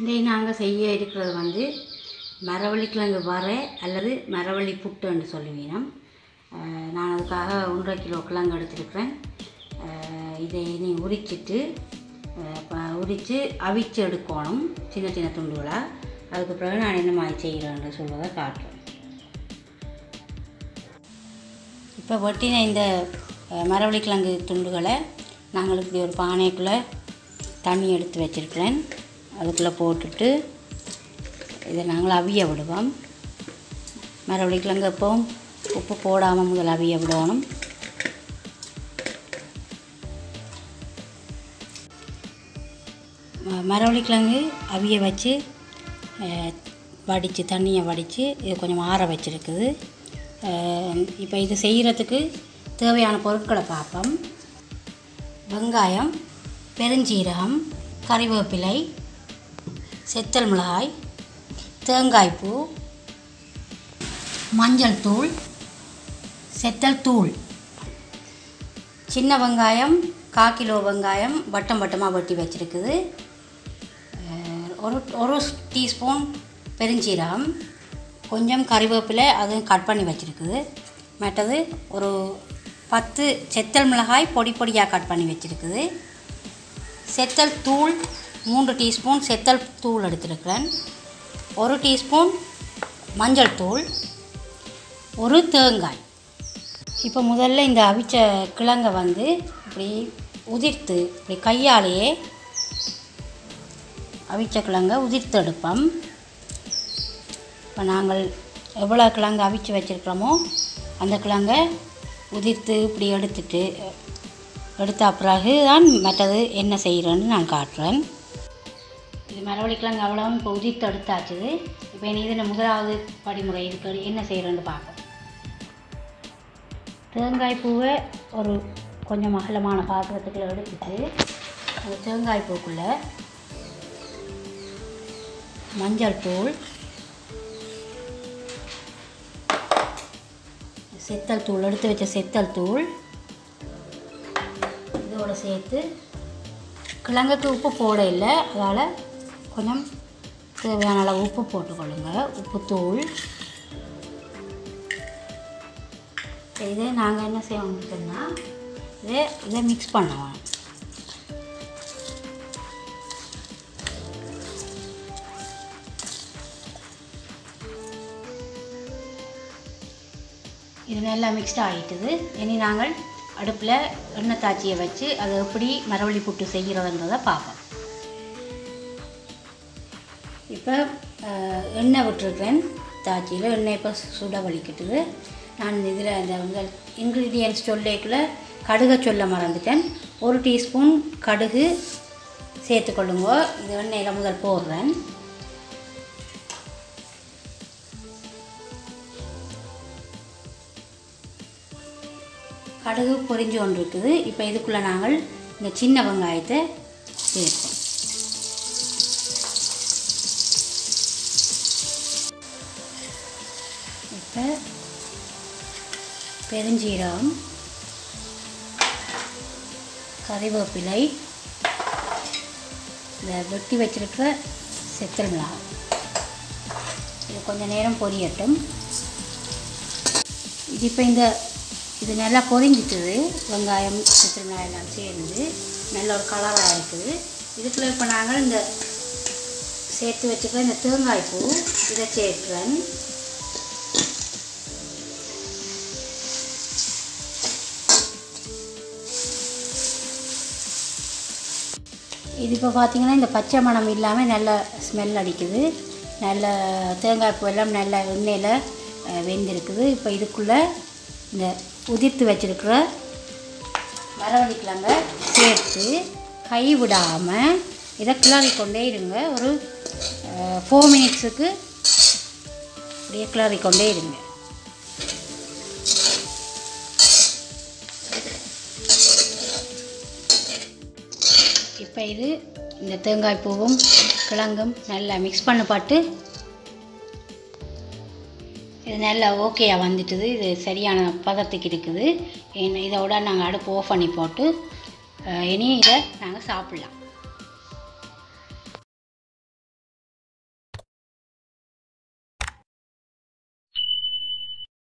இன்றைக்கு நாங்கள் செய்ய இருக்கிறது வந்து மரவள்ளிக்கிழங்கு வரை அல்லது மரவள்ளி புட்டுன்னு சொல்லுவீனம் நான் அதுக்காக ஒன்றரை கிலோ கிழங்கு எடுத்திருக்கிறேன். இதை நீ உரிச்சிட்டு உரித்து அவிச்சு எடுக்கணும் சின்ன சின்ன துண்டுகளாக அதுக்கு பிறகு நான் என்ன மாதிரி செய்கிறேன்னு சொல்வதை காட்டுறேன். இப்போ வெட்டின இந்த மரவள்ளிக்கிழங்கு துண்டுகளை நாங்கள் இப்படி ஒரு பானைக்குள்ளே தண்ணி எடுத்து வச்சிருக்கிறேன். அதுக்குள்ளே போட்டுட்டு இதை நாங்கள் அவிய விடுவோம். மரவள்ளிக்கிழங்கு எப்பவும் உப்பு போடாமல் முதல் அவிய விடணும். மரவள்ளி மரவள்ளிக்கிழங்கு அவிய வச்சு வடித்து தண்ணியை வடித்து இது கொஞ்சம் ஆற வச்சுருக்குது. இப்போ இது செய்கிறதுக்கு தேவையான பொருட்களை பார்ப்போம். வெங்காயம் பெருஞ்சீரகம் கறிவேப்பிலை செத்தல் மிளகாய் தேங்காய்ப்பூ மஞ்சள் தூள் செத்தல் தூள். சின்ன வெங்காயம் கால் கிலோ வெங்காயம் வட்டம் வட்டமாக வெட்டி வச்சுருக்குது. ஒரு ஒரு டீஸ்பூன் பெருஞ்சீரகம் கொஞ்சம் கறிவேப்பிலை அதுவும் கட் பண்ணி வச்சுருக்குது. மற்றது ஒரு பத்து செத்தல் மிளகாய் பொடி பொடியாக கட் பண்ணி வச்சுருக்குது. செத்தல் தூள் மூன்று டீஸ்பூன் செத்தல் தூள் எடுத்திருக்கிறேன். ஒரு டீஸ்பூன் மஞ்சள் தூள். ஒரு தேங்காய். இப்போ முதல்ல இந்த அவிச்ச கிழங்கை வந்து இப்படி உதிர்த்து இப்படி கையாலேயே அவிச்ச கிழங்கை உதிர்த்து எடுப்போம். இப்போ நாங்கள் எவ்வளோ கிழங்கு அவிச்சு வச்சுருக்கிறோமோ அந்த கிழங்கை உதிர்த்து இப்படி எடுத்துட்டு எடுத்த பிறகு தான் மற்றது என்ன செய்கிறேன்னு நான் காட்டுறேன். இது மரவள்ளிக்கிழங்கு அவ்வளவும் இப்போ உதித்து எடுத்தாச்சுது இப்போ இனி இதில் முதலாவது படிமுறை இதுக்கு என்ன செய்கிறோன்னு பார்ப்போம். தேங்காய் பூவை ஒரு கொஞ்சம் அகலமான பாத்திரத்துக்குள்ள எடுத்துட்டு அந்த தேங்காய் பூக்குள்ளே மஞ்சள் தூள் செத்தல் தூள் எடுத்து வச்ச செத்தல் தூள் இதோடு சேர்த்து கிழங்குக்கு உப்பு போட இல்லை அதால் கொஞ்சம் தேவையான அளவு உப்பு போட்டுக்கொள்ளுங்க. உப்புத்தூள். இதை நாங்கள் என்ன செய்வோம்னு இதை இதை மிக்ஸ் பண்ணுவோம் இது நல்லா மிக்ஸ்ட் ஆகிட்டுது இனி நாங்கள் அடுப்பில் எண்ணெய் தாச்சியை வச்சு அதை எப்படி மரவள்ளி புட்டு செய்கிறதுன்றதை பார்ப்போம். இப்போ எண்ணெய் விட்டுருக்கேன். தாச்சியில் எண்ணெய் இப்போ சுட வலிக்கிட்டுது நான் இதில் இந்த உங்கள் இன்க்ரீடியன்ஸ் சொல்லிக்குள்ள கடுகை சொல்ல மறந்துட்டேன். ஒரு டீஸ்பூன் கடுகு சேர்த்துக்கொள்ளுங்க. இது எண்ணெயில் முதல் போடுறேன். கடுகு பொரிஞ்சு கொண்டு இருக்குது இப்போ இதுக்குள்ளே நாங்கள் இந்த சின்ன வெங்காயத்தை சேர்ப்போம். இப்போ பெருஞ்சீரகம் கறிவேப்பிலை இந்த வெட்டி வச்சிருக்கிற செத்தல் மிளகாய். இது கொஞ்சம் நேரம் பொரியட்டும். இது இப்போ இந்த இது நல்லா பொரிஞ்சிட்டுது. வெங்காயம் செத்தல் மிளகாய் எல்லாம் சேர்ந்து நல்ல ஒரு கலராக இருக்குது. இதுக்குள்ள இப்போ நாங்கள் இந்த சேர்த்து வச்சுக்கிற இந்த தேங்காய் பூ இதை சேர்க்குறேன். இது இப்போ பார்த்தீங்கன்னா இந்த பச்சை மணம் இல்லாமல் நல்ல ஸ்மெல் அடிக்குது. நல்ல தேங்காய் பூ எல்லாம் நல்ல எண்ணெயில் வெந்திருக்குது. இப்போ இதுக்குள்ளே இந்த உதிர்த்து வச்சுருக்கிற மரவள்ளிக்கிழங்க சேர்த்து கை விடாமல் இதை கிளறி கொண்டே இருங்க. ஒரு ஃபோர் மினிட்ஸுக்கு அப்படியே கிளறி கொண்டே இருங்க. இப்போ இது இந்த தேங்காய் பூவும் கிழங்கும் நல்லா மிக்ஸ் பண்ணப்பட்டு இது நல்லா ஓகேயாக வந்துட்டுது. இது சரியான பதத்துக்கு இருக்குது. இதோட நாங்கள் அடுப்பு ஓஃப் பண்ணி போட்டு இனி இதை நாங்கள் சாப்பிட்லாம்.